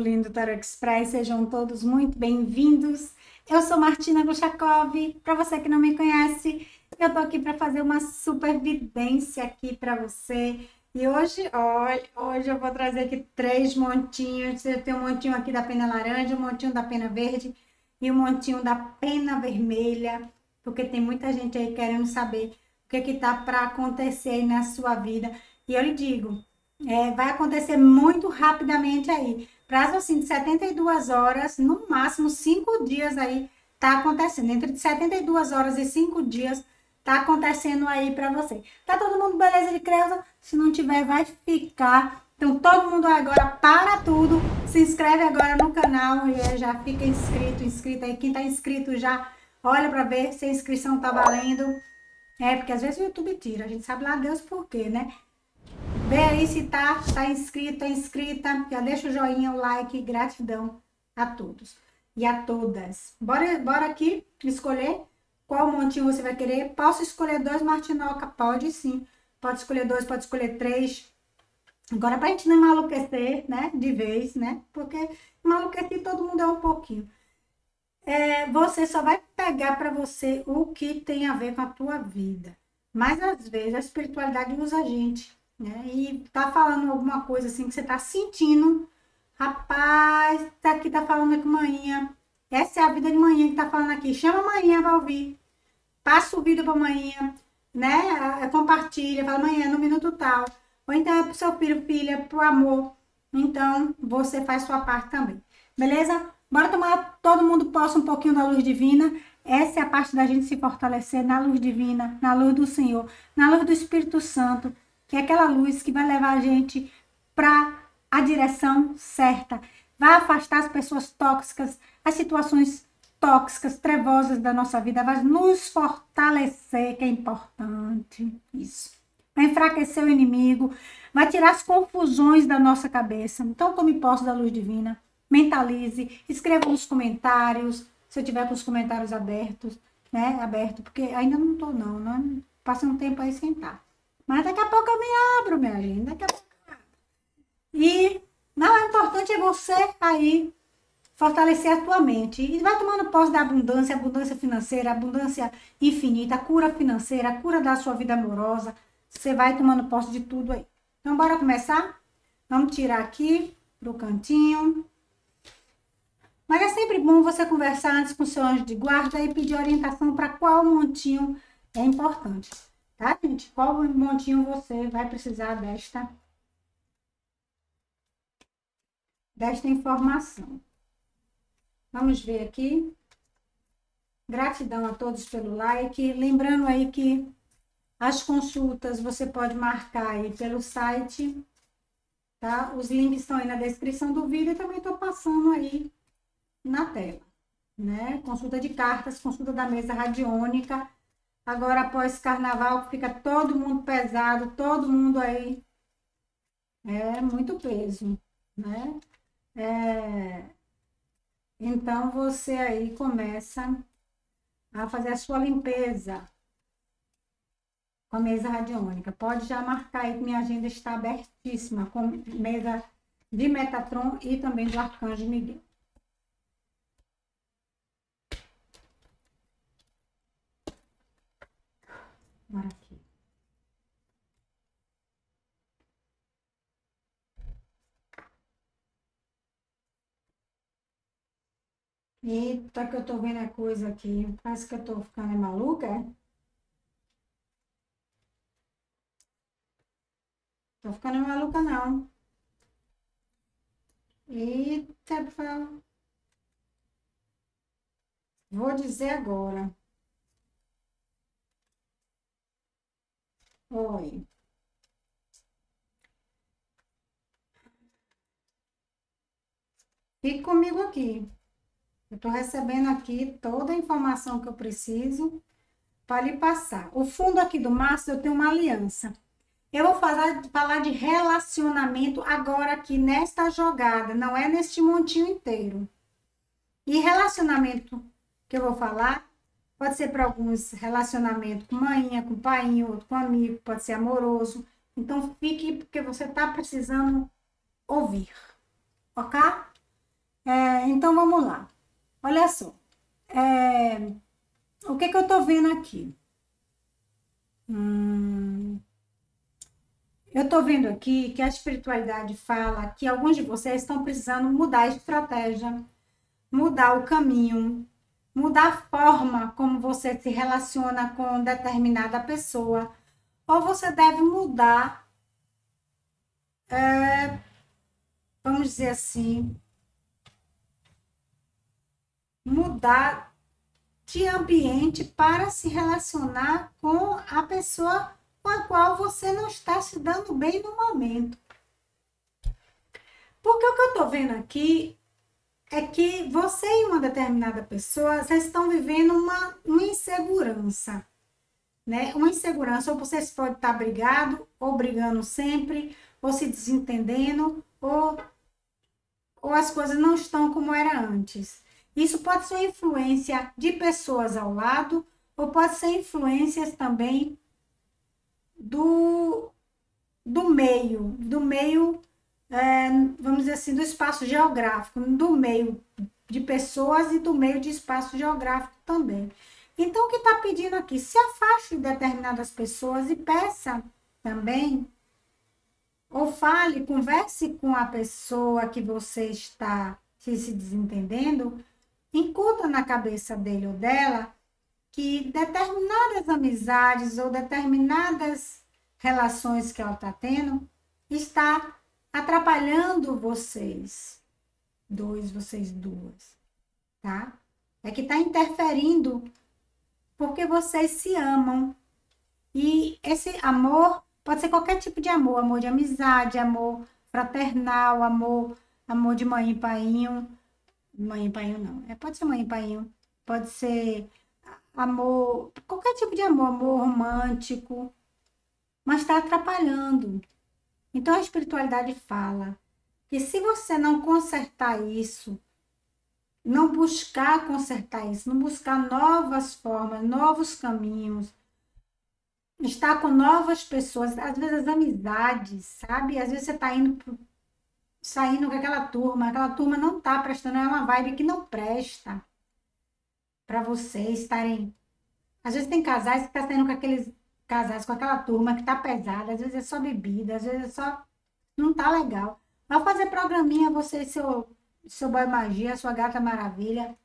lindo do Tarot Express, sejam todos muito bem-vindos. Eu sou Martina Guchakov, para você que não me conhece, eu tô aqui para fazer uma super vidência aqui para você. E hoje, olha, hoje eu vou trazer aqui três montinhos. Você tem um montinho aqui da pena laranja, um montinho da pena verde e um montinho da pena vermelha, porque tem muita gente aí querendo saber o que que tá para acontecer aí na sua vida. E eu lhe digo, é, vai acontecer muito rapidamente aí. Prazo assim de 72 horas, no máximo 5 dias aí tá acontecendo. Entre 72 horas e 5 dias tá acontecendo aí para você. Tá todo mundo beleza de Creuza? Se não tiver, vai ficar. Então todo mundo agora para tudo, se inscreve agora no canal e já fica inscrito, inscrito aí. Quem tá inscrito já olha para ver se a inscrição tá valendo. É, porque às vezes o YouTube tira, a gente sabe lá Deus por quê, né? Vê aí se tá, tá inscrita, inscrita. Já deixa o joinha, o like. Gratidão a todos e a todas. Bora, bora aqui escolher qual montinho você vai querer. Posso escolher dois martinoca? Pode sim. Pode escolher dois, pode escolher três. Agora, pra gente não enmaluquecer, né? De vez, né? Porque enmaluquecer todo mundo é um pouquinho. É, você só vai pegar para você o que tem a ver com a tua vida. Mas às vezes a espiritualidade usa a gente né? E tá falando alguma coisa assim que você tá sentindo, rapaz, tá aqui, tá falando com manhã. Essa é a vida de manhã que tá falando aqui. Chama amanhã para ouvir. Passa o vídeo para manhã, né? Compartilha, fala amanhã no minuto tal. Ou então é pro seu filho, filha, pro amor. Então, você faz sua parte também. Beleza? Bora tomar, todo mundo possa um pouquinho da luz divina. Essa é a parte da gente se fortalecer na luz divina, na luz do Senhor, na luz do Espírito Santo que é aquela luz que vai levar a gente para a direção certa, vai afastar as pessoas tóxicas, as situações tóxicas, trevosas da nossa vida, vai nos fortalecer, que é importante isso. Vai enfraquecer o inimigo, vai tirar as confusões da nossa cabeça. Então, tome posse da luz divina, mentalize, escreva nos comentários, se eu tiver com os comentários abertos, né, aberto, porque ainda não tô não, não passei um tempo aí sem estar. Mas daqui a pouco eu me abro, minha gente. Daqui a pouco. E não, é importante é você aí fortalecer a tua mente. E vai tomando posse da abundância, abundância financeira, abundância infinita, cura financeira, cura da sua vida amorosa. Você vai tomando posse de tudo aí. Então, bora começar? Vamos tirar aqui pro cantinho. Mas é sempre bom você conversar antes com seu anjo de guarda e pedir orientação para qual montinho é importante. Tá, gente? Qual montinho você vai precisar desta, desta informação? Vamos ver aqui. Gratidão a todos pelo like. Lembrando aí que as consultas você pode marcar aí pelo site, tá? Os links estão aí na descrição do vídeo e também estou passando aí na tela, né? Consulta de cartas, consulta da mesa radiônica Agora, após carnaval, fica todo mundo pesado, todo mundo aí. É muito peso, né? É... Então, você aí começa a fazer a sua limpeza com a mesa radiônica. Pode já marcar aí que minha agenda está abertíssima com mesa de Metatron e também do Arcanjo Miguel. Aqui. Eita, que eu tô vendo a coisa aqui. Parece que eu tô ficando maluca, é? Tô ficando maluca, não. Eita, Vou dizer agora. Oi. Fique comigo aqui. Eu estou recebendo aqui toda a informação que eu preciso para lhe passar. O fundo aqui do maço, eu tenho uma aliança. Eu vou falar, falar de relacionamento agora aqui nesta jogada, não é neste montinho inteiro. E relacionamento que eu vou falar Pode ser para alguns relacionamento com mãe, com pai, outro com amigo, pode ser amoroso. Então fique porque você está precisando ouvir. ok? É, então vamos lá. Olha só. É, o que, que eu tô vendo aqui? Hum, eu tô vendo aqui que a espiritualidade fala que alguns de vocês estão precisando mudar a estratégia, mudar o caminho, mudar a forma como você se relaciona com determinada pessoa, ou você deve mudar, é, vamos dizer assim, mudar de ambiente para se relacionar com a pessoa com a qual você não está se dando bem no momento. Porque o que eu estou vendo aqui é que você e uma determinada pessoa vocês estão vivendo uma, uma insegurança. Né? Uma insegurança, ou vocês podem estar brigado, ou brigando sempre, ou se desentendendo, ou, ou as coisas não estão como era antes. Isso pode ser influência de pessoas ao lado, ou pode ser influências também do, do meio, do meio, é, vamos dizer assim, do espaço geográfico, do meio de pessoas e do meio de espaço geográfico também. Então, o que está pedindo aqui? Se afaste de determinadas pessoas e peça também, ou fale, converse com a pessoa que você está se, se desentendendo, incuta na cabeça dele ou dela que determinadas amizades ou determinadas relações que ela está tendo está atrapalhando vocês, dois, vocês duas, tá? É que está interferindo porque vocês se amam. E esse amor pode ser qualquer tipo de amor, amor de amizade, amor fraternal, amor, amor de mãe e painho, mãe e pai não. É, pode ser mãe e pai, pode ser amor, qualquer tipo de amor, amor romântico, mas está atrapalhando. Então a espiritualidade fala que se você não consertar isso, não buscar consertar isso, não buscar novas formas, novos caminhos, estar com novas pessoas, às vezes amizades, sabe? Às vezes você está indo saindo com aquela turma, aquela turma não está prestando, é uma vibe que não presta para vocês estarem. Às vezes tem casais que estão tá saindo com aqueles casais, com aquela turma que tá pesada, às vezes é só bebida, às vezes é só. Não tá legal. Vai fazer programinha, você e seu, seu boy magia, sua gata maravilha.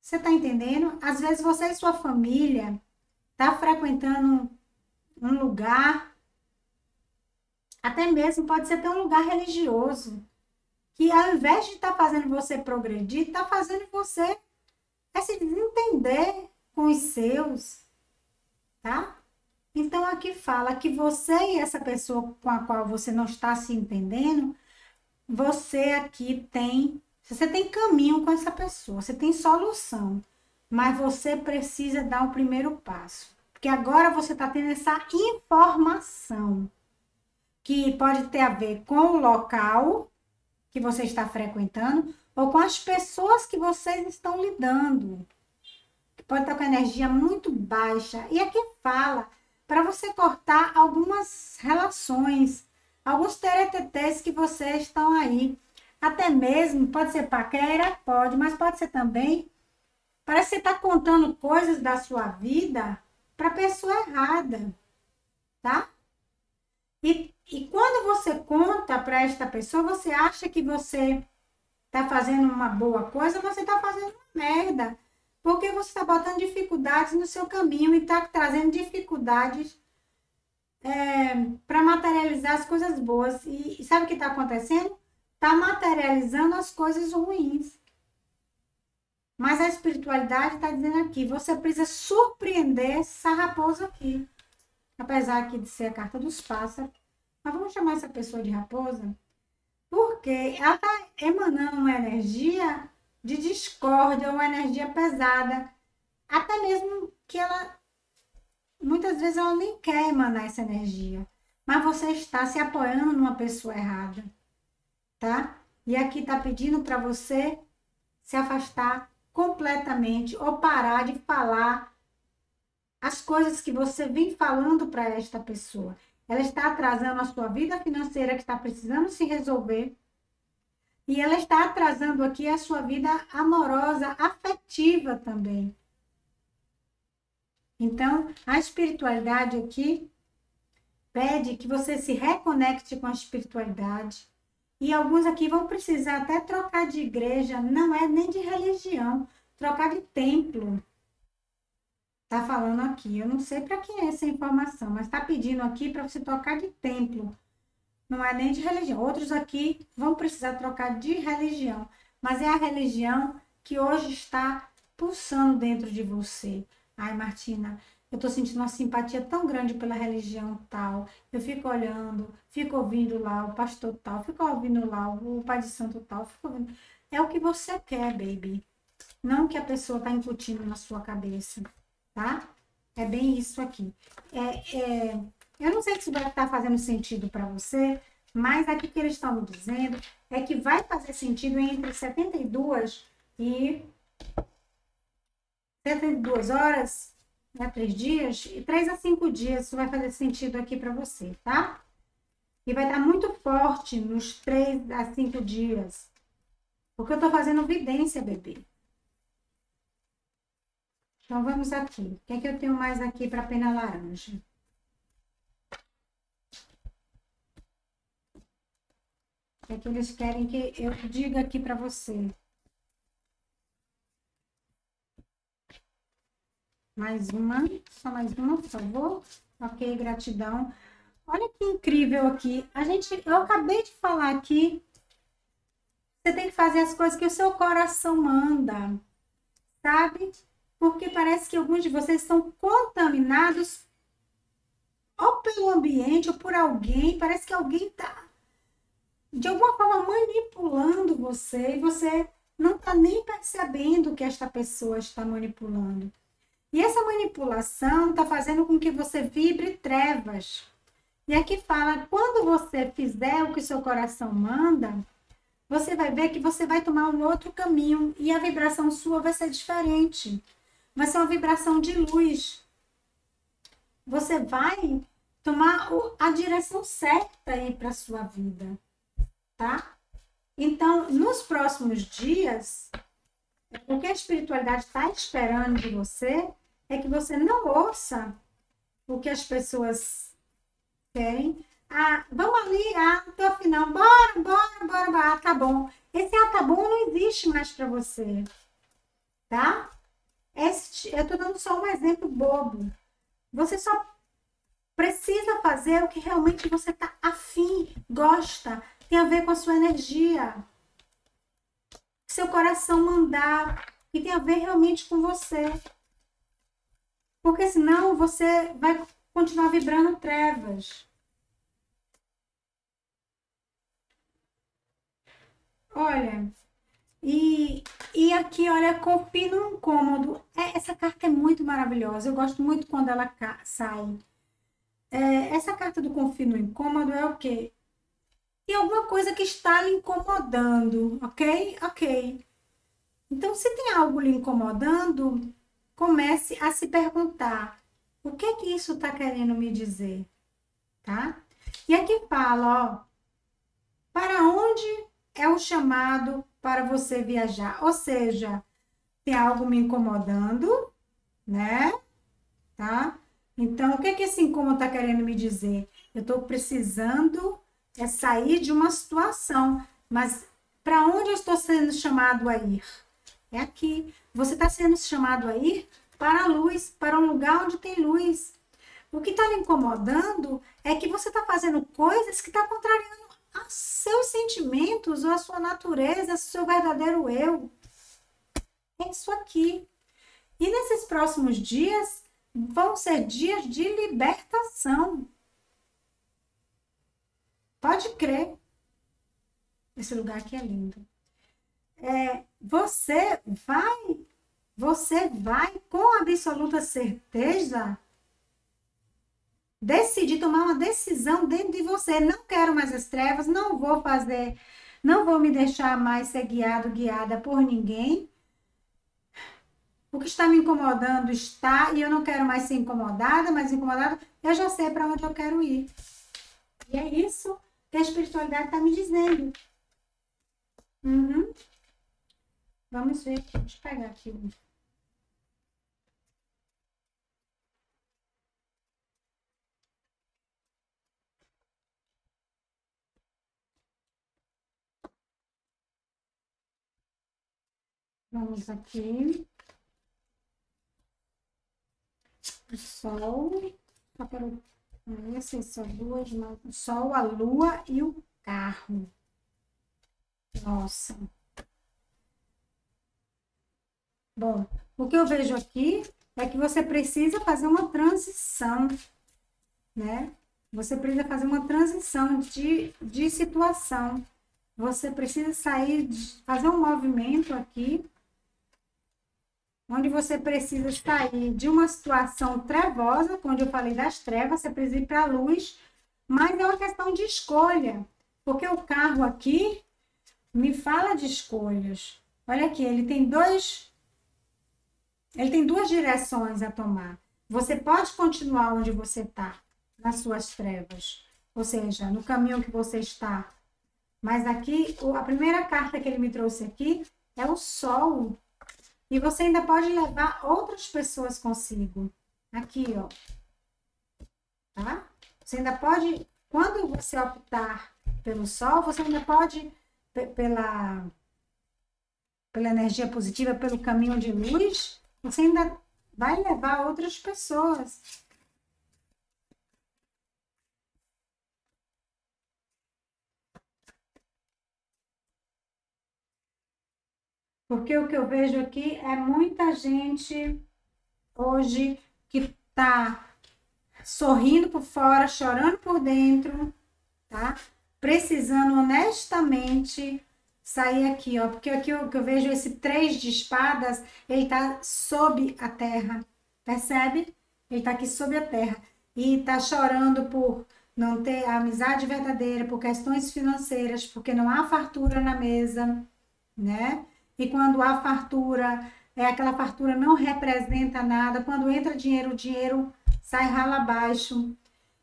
Você tá entendendo? Às vezes você e sua família tá frequentando um lugar até mesmo pode ser até um lugar religioso, que ao invés de estar tá fazendo você progredir, está fazendo você é se desentender com os seus, tá? Então aqui fala que você e essa pessoa com a qual você não está se entendendo, você aqui tem, você tem caminho com essa pessoa, você tem solução, mas você precisa dar o primeiro passo, porque agora você está tendo essa informação que pode ter a ver com o local que você está frequentando ou com as pessoas que vocês estão lidando. Pode estar com energia muito baixa. E aqui fala para você cortar algumas relações, alguns teretetês que vocês estão aí. Até mesmo, pode ser paquera, pode, mas pode ser também. Parece que você está contando coisas da sua vida para a pessoa errada, tá? E e quando você conta para esta pessoa, você acha que você está fazendo uma boa coisa, você está fazendo uma merda. Porque você está botando dificuldades no seu caminho e está trazendo dificuldades é, para materializar as coisas boas. E, e sabe o que está acontecendo? Está materializando as coisas ruins. Mas a espiritualidade está dizendo aqui, você precisa surpreender essa raposa aqui. Apesar aqui de ser a carta dos pássaros, mas vamos chamar essa pessoa de raposa? Porque ela está emanando uma energia de discórdia, uma energia pesada. Até mesmo que ela, muitas vezes, ela nem quer emanar essa energia. Mas você está se apoiando numa pessoa errada. Tá? E aqui está pedindo para você se afastar completamente ou parar de falar as coisas que você vem falando para esta pessoa ela está atrasando a sua vida financeira que está precisando se resolver, E ela está atrasando aqui a sua vida amorosa, afetiva também. Então, a espiritualidade aqui pede que você se reconecte com a espiritualidade. E alguns aqui vão precisar até trocar de igreja, não é nem de religião, trocar de templo. Tá falando aqui, eu não sei para quem é essa informação, mas tá pedindo aqui para você trocar de templo não é nem de religião. Outros aqui vão precisar trocar de religião, mas é a religião que hoje está pulsando dentro de você. Ai, Martina, eu estou sentindo uma simpatia tão grande pela religião tal. Eu fico olhando, fico ouvindo lá o pastor tal, fico ouvindo lá o pai de santo tal, fico ouvindo. É o que você quer, baby. Não o que a pessoa está incutindo na sua cabeça, tá? É bem isso aqui. É, é, eu não sei se vai estar fazendo sentido para você, mas aqui que eles estão me dizendo é que vai fazer sentido entre 72 e 72 horas, né, três dias, e três a cinco dias, isso vai fazer sentido aqui para você, tá? E vai dar muito forte nos três a cinco dias, porque eu tô fazendo vidência, bebê. Então, vamos aqui. O que é que eu tenho mais aqui para pena laranja? Que é que eles querem que eu diga aqui para você. Mais uma, só mais uma, por favor. Ok, gratidão. Olha que incrível aqui. A gente, eu acabei de falar aqui. Você tem que fazer as coisas que o seu coração manda, sabe? Porque parece que alguns de vocês estão contaminados ou pelo ambiente ou por alguém. Parece que alguém está de alguma forma manipulando você e você não está nem percebendo que esta pessoa está manipulando. E essa manipulação está fazendo com que você vibre trevas. E aqui fala: quando você fizer o que seu coração manda, você vai ver que você vai tomar um outro caminho e a vibração sua vai ser diferente. Vai ser uma vibração de luz. Você vai tomar a direção certa aí para sua vida tá? Então, nos próximos dias, o que a espiritualidade está esperando de você é que você não ouça o que as pessoas querem. Ah, vamos ali, ah, até o final, bora, bora, bora, bora, ah, tá bom. Esse ah, tá bom não existe mais para você, tá? Esse, eu tô dando só um exemplo bobo. Você só precisa fazer o que realmente você tá afim, gosta, tem a ver com a sua energia. Seu coração mandar. E tem a ver realmente com você. Porque senão você vai continuar vibrando trevas. Olha, e, e aqui, olha, confie no incômodo. É, essa carta é muito maravilhosa. Eu gosto muito quando ela sai. É, essa carta do confie no incômodo é o quê? E alguma coisa que está lhe incomodando, ok? Ok. Então, se tem algo lhe incomodando, comece a se perguntar: o que é que isso está querendo me dizer? Tá? E aqui fala, ó, para onde é o chamado para você viajar? Ou seja, tem algo me incomodando, né? Tá? Então, o que é que esse incômodo está querendo me dizer? Eu estou precisando é sair de uma situação. Mas para onde eu estou sendo chamado a ir? É aqui. Você está sendo chamado a ir para a luz, para um lugar onde tem luz. O que está lhe incomodando é que você está fazendo coisas que estão tá contrariando a seus sentimentos, ou a sua natureza, o seu verdadeiro eu. É isso aqui. E nesses próximos dias vão ser dias de libertação. Pode crer. Esse lugar aqui é lindo. É, você vai, você vai com absoluta certeza decidir tomar uma decisão dentro de você. Não quero mais as trevas, não vou fazer, não vou me deixar mais ser guiado, guiada por ninguém. O que está me incomodando está e eu não quero mais ser incomodada, mas incomodada, eu já sei para onde eu quero ir. E é isso que a espiritualidade está me dizendo. Uhum. Vamos ver aqui. Deixa eu pegar aqui. Vamos aqui. O sol. Só Essas são duas, o sol, a lua e o carro. Nossa. Bom, o que eu vejo aqui é que você precisa fazer uma transição, né? Você precisa fazer uma transição de, de situação. Você precisa sair, de, fazer um movimento aqui onde você precisa sair de uma situação trevosa, onde eu falei das trevas, você precisa ir para a luz, mas é uma questão de escolha, porque o carro aqui me fala de escolhas. Olha aqui, ele tem dois ele tem duas direções a tomar. Você pode continuar onde você está, nas suas trevas, ou seja, no caminho que você está. Mas aqui, a primeira carta que ele me trouxe aqui é o sol. E você ainda pode levar outras pessoas consigo. Aqui, ó. Tá? Você ainda pode, quando você optar pelo sol, você ainda pode, pela, pela energia positiva, pelo caminho de luz, você ainda vai levar outras pessoas. Porque o que eu vejo aqui é muita gente hoje que está sorrindo por fora, chorando por dentro, tá? Precisando honestamente sair aqui, ó. Porque aqui o que eu vejo esse três de espadas, ele tá sob a terra, percebe? Ele tá aqui sob a terra e tá chorando por não ter a amizade verdadeira, por questões financeiras, porque não há fartura na mesa, né? E quando há fartura, é aquela fartura não representa nada. Quando entra dinheiro, o dinheiro sai rala abaixo.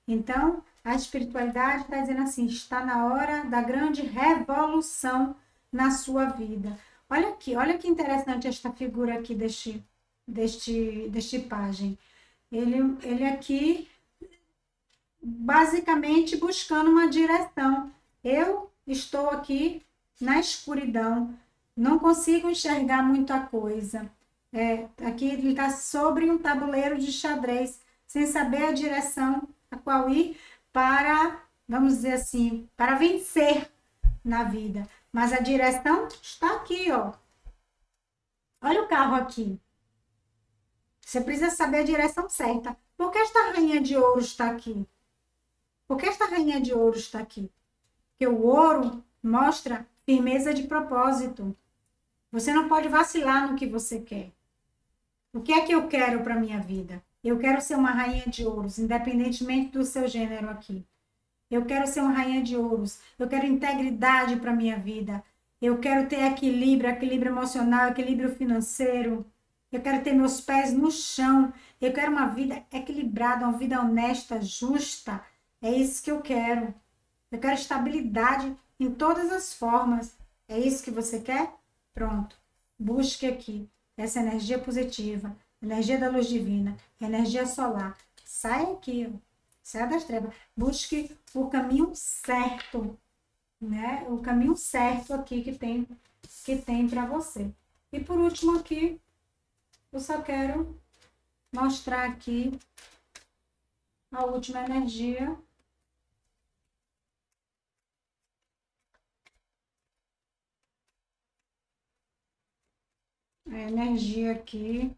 Então, a espiritualidade está dizendo assim: está na hora da grande revolução na sua vida. Olha aqui, olha que interessante esta figura aqui deste, deste, deste pajem. Ele, ele aqui, basicamente, buscando uma direção. Eu estou aqui na escuridão, não consigo enxergar muita coisa. É, aqui ele está sobre um tabuleiro de xadrez, sem saber a direção a qual ir para, vamos dizer assim, para vencer na vida. Mas a direção está aqui, ó. Olha o carro aqui. Você precisa saber a direção certa. Por que esta rainha de ouro está aqui? Por que esta rainha de ouro está aqui? Porque o ouro mostra firmeza de propósito. Você não pode vacilar no que você quer. O que é que eu quero para minha vida? Eu quero ser uma rainha de ouros, independentemente do seu gênero aqui. Eu quero ser uma rainha de ouros. Eu quero integridade para minha vida. Eu quero ter equilíbrio, equilíbrio emocional, equilíbrio financeiro. Eu quero ter meus pés no chão. Eu quero uma vida equilibrada, uma vida honesta, justa. É isso que eu quero. Eu quero estabilidade em todas as formas. É isso que você quer? Pronto. Busque aqui essa energia positiva, energia da luz divina, energia solar. Sai aqui, sai das trevas. Busque o caminho certo, né? O caminho certo aqui que tem que tem para você. E por último aqui, eu só quero mostrar aqui a última energia a energia aqui.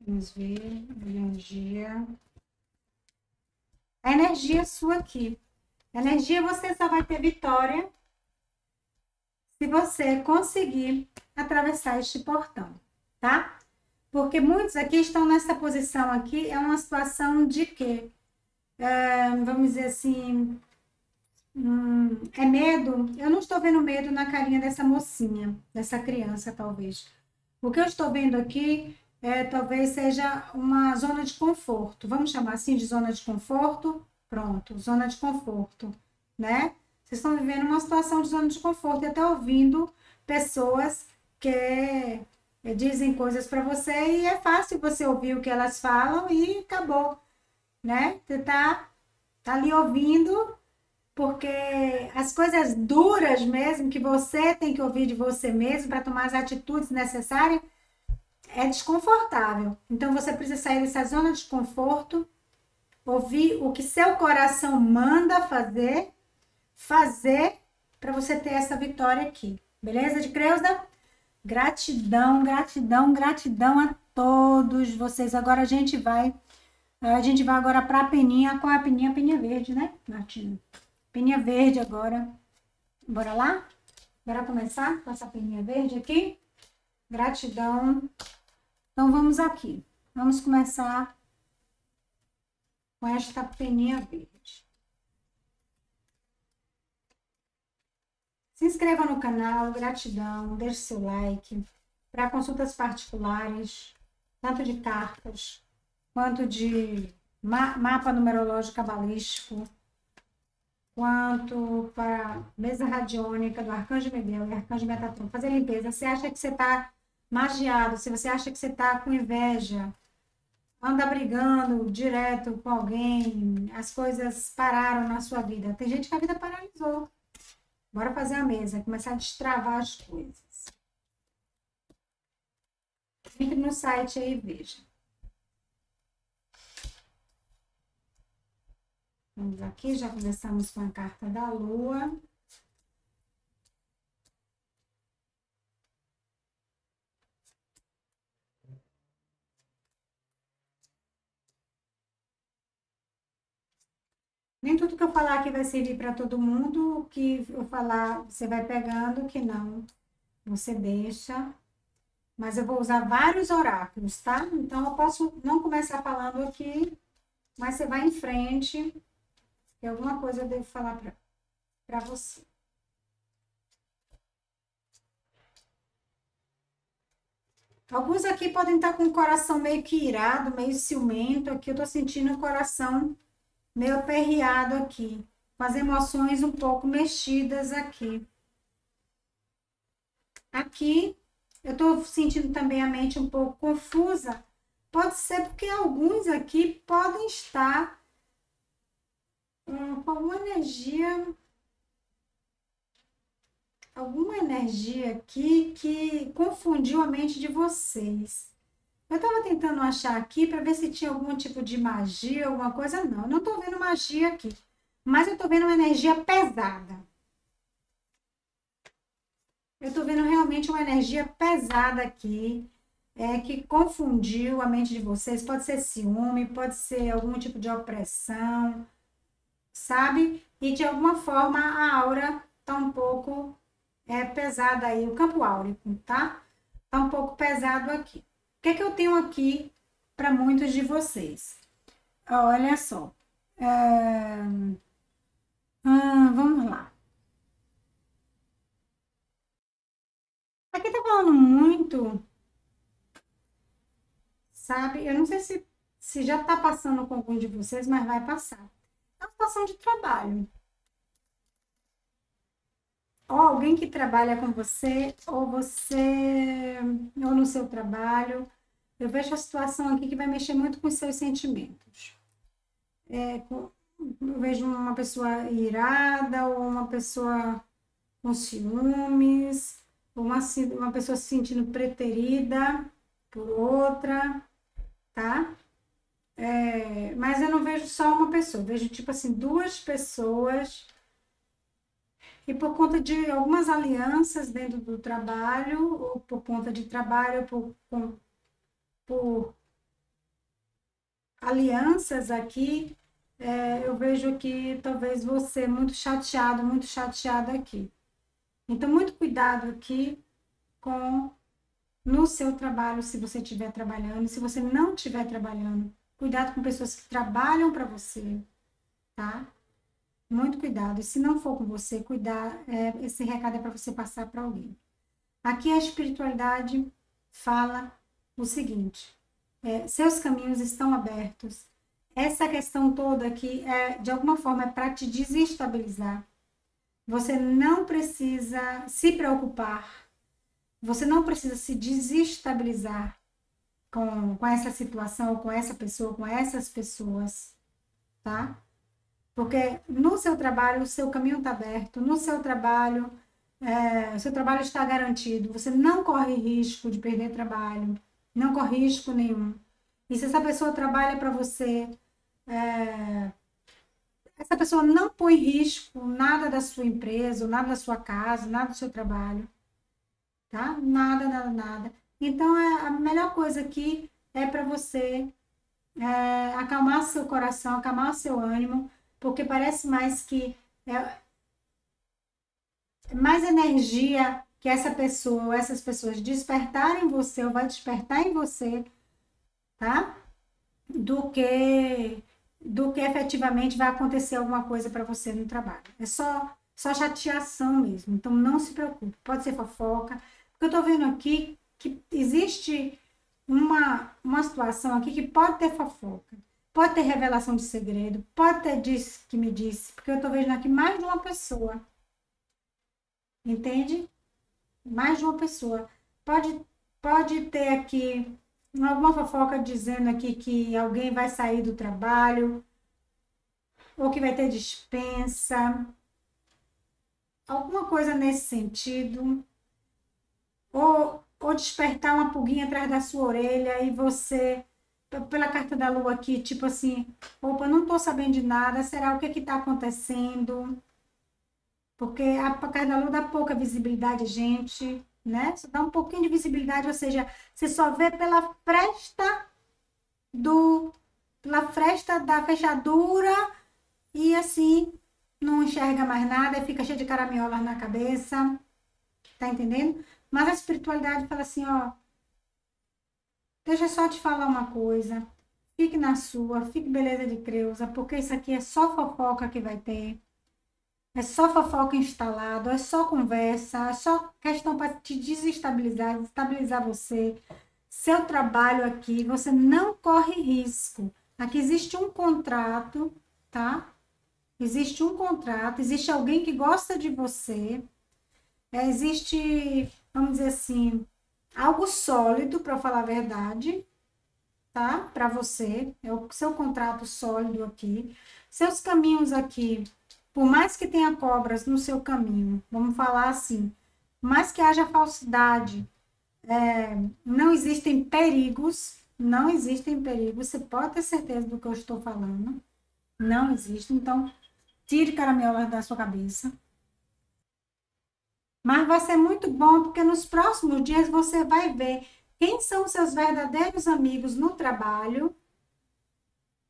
Vamos ver energia. A energia sua aqui. A energia você só vai ter vitória se você conseguir atravessar este portão, tá? Porque muitos aqui estão nessa posição aqui, é uma situação de quê? É, vamos dizer assim, Hum, é medo? Eu não estou vendo medo na carinha dessa mocinha, dessa criança, talvez. O que eu estou vendo aqui é, talvez seja uma zona de conforto. Vamos chamar assim de zona de conforto? Pronto, zona de conforto, né? Vocês estão vivendo uma situação de zona de conforto e até ouvindo pessoas que é, dizem coisas para você e é fácil você ouvir o que elas falam e acabou, né? Você tá, tá ali ouvindo porque as coisas duras mesmo que você tem que ouvir de você mesmo para tomar as atitudes necessárias é desconfortável. Então você precisa sair dessa zona de conforto, ouvir o que seu coração manda fazer, fazer para você ter essa vitória aqui. Beleza de Creusa? Gratidão, gratidão, gratidão a todos vocês. Agora a gente vai a gente vai agora para a peninha. Qual é a peninha? A peninha verde, né, Martina? Peninha verde agora. Bora lá? Bora começar com essa peninha verde aqui? Gratidão. Então, vamos aqui. Vamos começar com esta peninha verde. Se inscreva no canal, gratidão, deixe seu like. Para consultas particulares, tanto de cartas quanto de ma mapa numerológico cabalístico, quanto para mesa radiônica do Arcanjo Miguel e Arcanjo Metatron, fazer limpeza. Você acha que você está magiado, se você acha que você está com inveja, anda brigando direto com alguém, as coisas pararam na sua vida. Tem gente que a vida paralisou. Bora fazer a mesa, começar a destravar as coisas. Entre no site aí e veja. Vamos aqui, já começamos com a carta da lua. Nem tudo que eu falar aqui vai servir para todo mundo. O que eu falar, você vai pegando, o que não, você deixa. Mas eu vou usar vários oráculos, tá? Então, eu posso não começar falando aqui, mas você vai em frente. E alguma coisa eu devo falar para você. Alguns aqui podem estar com o coração meio que irado, meio ciumento. Aqui eu tô sentindo o coração meio aperreado aqui, com as emoções um pouco mexidas aqui. Aqui, eu tô sentindo também a mente um pouco confusa. Pode ser porque alguns aqui podem estar hum, com alguma energia alguma energia aqui que confundiu a mente de vocês. Eu estava tentando achar aqui para ver se tinha algum tipo de magia, alguma coisa. Não, não estou vendo magia aqui. Mas eu estou vendo uma energia pesada. Eu estou vendo realmente uma energia pesada aqui, é, que confundiu a mente de vocês. Pode ser ciúme, pode ser algum tipo de opressão, sabe? E de alguma forma a aura está um pouco é, pesada aí, o campo áurico, tá? Está um pouco pesado aqui que, é que eu tenho aqui para muitos de vocês? Olha só. É... Hum, vamos lá. Aqui tá falando muito, sabe? Eu não sei se, se já tá passando com algum de vocês, mas vai passar. Situação de trabalho. Ou alguém que trabalha com você, ou você, ou no seu trabalho. Eu vejo a situação aqui que vai mexer muito com os seus sentimentos. É, eu vejo uma pessoa irada, ou uma pessoa com ciúmes, ou uma, uma pessoa se sentindo preterida por outra, tá? É, mas eu não vejo só uma pessoa, vejo tipo assim, duas pessoas e por conta de algumas alianças dentro do trabalho, ou por conta de trabalho, por, por, por alianças aqui, é, eu vejo que talvez você muito chateado, muito chateada aqui. Então, muito cuidado aqui com no seu trabalho, se você estiver trabalhando, se você não estiver trabalhando, cuidado com pessoas que trabalham para você, tá? Muito cuidado. E se não for com você, cuidar, é, esse recado é para você passar para alguém. Aqui a espiritualidade fala o seguinte: é, seus caminhos estão abertos. Essa questão toda aqui, é, de alguma forma, é para te desestabilizar. Você não precisa se preocupar, você não precisa se desestabilizar com, com essa situação, com essa pessoa, com essas pessoas, tá? Porque no seu trabalho, o seu caminho está aberto, no seu trabalho, é, o seu trabalho está garantido, você não corre risco de perder trabalho, não corre risco nenhum. E se essa pessoa trabalha para você, é, essa pessoa não põe em risco nada da sua empresa, nada da sua casa, nada do seu trabalho, tá? Nada, nada, nada. Então, é, a melhor coisa aqui é para você é, acalmar seu coração, acalmar seu ânimo, porque parece mais que é, mais energia que essa pessoa ou essas pessoas despertarem em você ou vai despertar em você, tá? Do que do que efetivamente vai acontecer alguma coisa para você no trabalho. É só só chateação mesmo. Então não se preocupe. Pode ser fofoca, porque eu tô vendo aqui que existe uma uma situação aqui que pode ter fofoca. Pode ter revelação de segredo, pode ter disse que me disse, porque eu tô vendo aqui mais de uma pessoa Entende? Mais de uma pessoa. Pode, pode ter aqui alguma fofoca dizendo aqui que alguém vai sair do trabalho, ou que vai ter dispensa, alguma coisa nesse sentido, ou, ou despertar uma pulguinha atrás da sua orelha e você, pela carta da lua aqui, tipo assim, opa, não tô sabendo de nada, será o que que tá acontecendo? Porque a carta da lua dá pouca visibilidade, gente, né? Só dá um pouquinho de visibilidade, ou seja, você só vê pela fresta do pela fresta da fechadura e assim não enxerga mais nada, fica cheio de caraminholas na cabeça. Tá entendendo? Mas a espiritualidade fala assim, ó, deixa eu só te falar uma coisa. Fique na sua, fique beleza de Creusa, porque isso aqui é só fofoca que vai ter. É só fofoca instalado, é só conversa, é só questão para te desestabilizar, estabilizar você. Seu trabalho aqui, você não corre risco. Aqui existe um contrato, tá? Existe um contrato, existe alguém que gosta de você. É, existe, vamos dizer assim, algo sólido, para falar a verdade, tá? Para você. É o seu contrato sólido aqui. Seus caminhos aqui por mais que tenha cobras no seu caminho, vamos falar assim, por mais que haja falsidade, é, não existem perigos, não existem perigos, você pode ter certeza do que eu estou falando, não existe, então tire caramelas da sua cabeça. Mas vai ser muito bom, porque nos próximos dias você vai ver quem são seus verdadeiros amigos no trabalho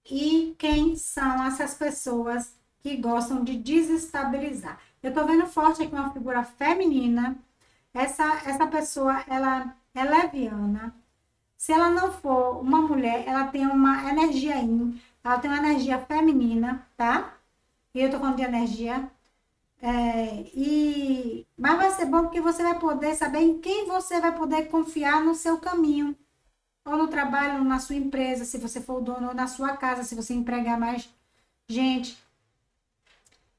e quem são essas pessoas que gostam de desestabilizar. Eu estou vendo forte aqui uma figura feminina. Essa, essa pessoa, ela é leviana. Se ela não for uma mulher, ela tem uma energia in, ela tem uma energia feminina, tá? E eu tô falando de energia. É, e, mas vai ser bom porque você vai poder saber em quem você vai poder confiar no seu caminho. Ou no trabalho, na sua empresa, se você for o dono, ou na sua casa, se você empregar mais gente.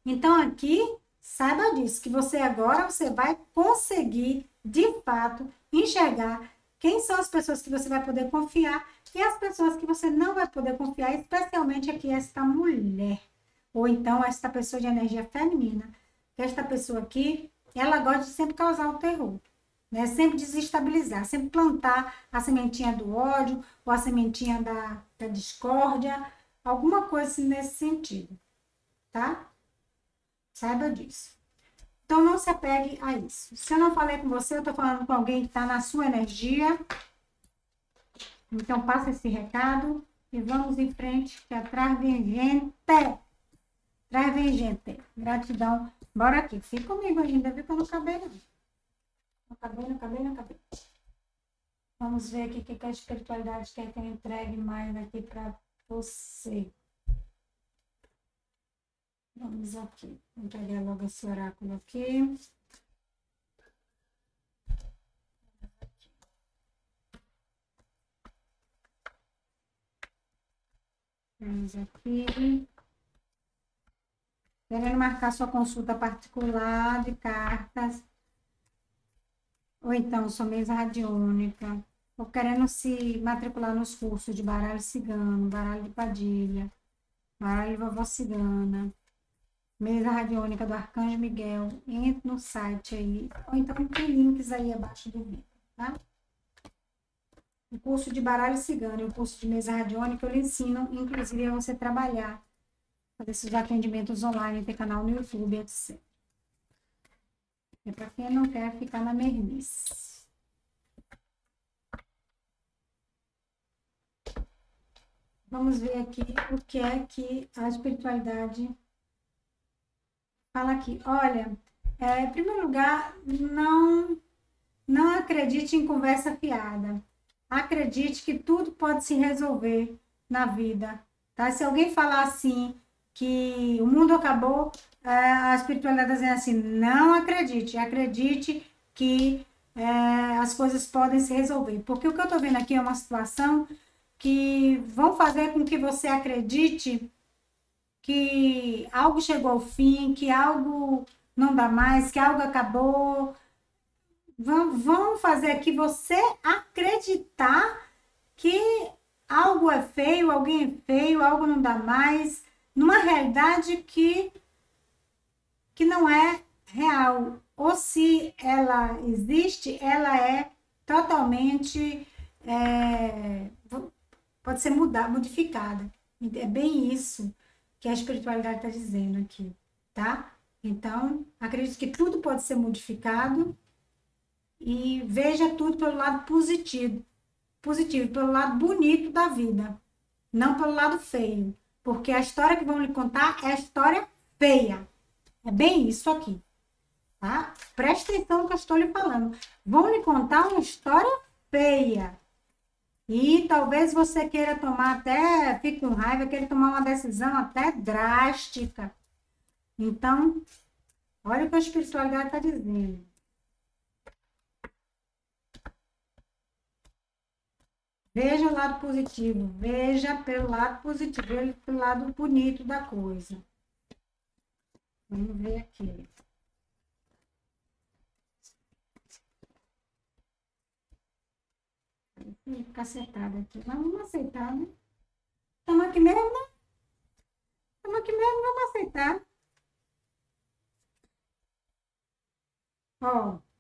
Então aqui, saiba disso, que você agora você vai conseguir, de fato, enxergar quem são as pessoas que você vai poder confiar e as pessoas que você não vai poder confiar, especialmente aqui esta mulher, ou então esta pessoa de energia feminina. Esta pessoa aqui, ela gosta de sempre causar o terror, né? Sempre desestabilizar, sempre plantar a sementinha do ódio ou a sementinha da, da discórdia, alguma coisa assim nesse sentido, tá? Saiba disso. Então, não se apegue a isso. Se eu não falei com você, eu estou falando com alguém que está na sua energia. Então, passa esse recado e vamos em frente, que atrás vem gente. Atrás vem gente. Gratidão. Bora aqui, fica comigo, ainda viu pelo cabelo. No cabelo, cabelo, cabelo. Vamos ver aqui o que, a espiritualidade quer que eu entregue mais aqui para você. Vamos aqui, vou pegar logo esse oráculo aqui. Vamos aqui. Querendo marcar sua consulta particular de cartas. Ou então sua mesa radiônica. Ou querendo se matricular nos cursos de baralho cigano, baralho de padilha, baralho de vovó cigana mesa radiônica do Arcanjo Miguel, entre no site aí, ou então tem links aí abaixo do vídeo, tá? O curso de baralho cigano e o curso de mesa radiônica eu lhe ensino, inclusive, a você trabalhar, fazer seus atendimentos online, ter canal no YouTube, etc. É para quem não quer ficar na mernice. Vamos ver aqui o que é que a espiritualidade fala aqui, olha, é, em primeiro lugar, não, não acredite em conversa fiada. Acredite que tudo pode se resolver na vida. Tá? Se alguém falar assim, que o mundo acabou, é, a espiritualidade está dizendo assim, não acredite, acredite que é, as coisas podem se resolver. Porque o que eu estou vendo aqui é uma situação que vão fazer com que você acredite que algo chegou ao fim, que algo não dá mais, que algo acabou. Vão, vão fazer aqui você acreditar que algo é feio, alguém é feio, algo não dá mais, numa realidade que, que não é real. Ou se ela existe, ela é totalmente. É, pode ser mudada, modificada. É bem isso que a espiritualidade está dizendo aqui, tá? Então, acredito que tudo pode ser modificado e veja tudo pelo lado positivo, positivo, pelo lado bonito da vida, não pelo lado feio, porque a história que vão lhe contar é a história feia. É bem isso aqui, tá? Preste atenção no que eu estou lhe falando. Vão lhe contar uma história feia. E talvez você queira tomar até, fique com raiva, queira tomar uma decisão até drástica. Então, olha o que a espiritualidade está dizendo. Veja o lado positivo, veja pelo lado positivo, veja pelo lado bonito da coisa. Vamos ver aqui. Acertada aqui. Vamos aceitar, né? Estamos aqui mesmo, né? Estamos aqui mesmo, vamos aceitar. Ó.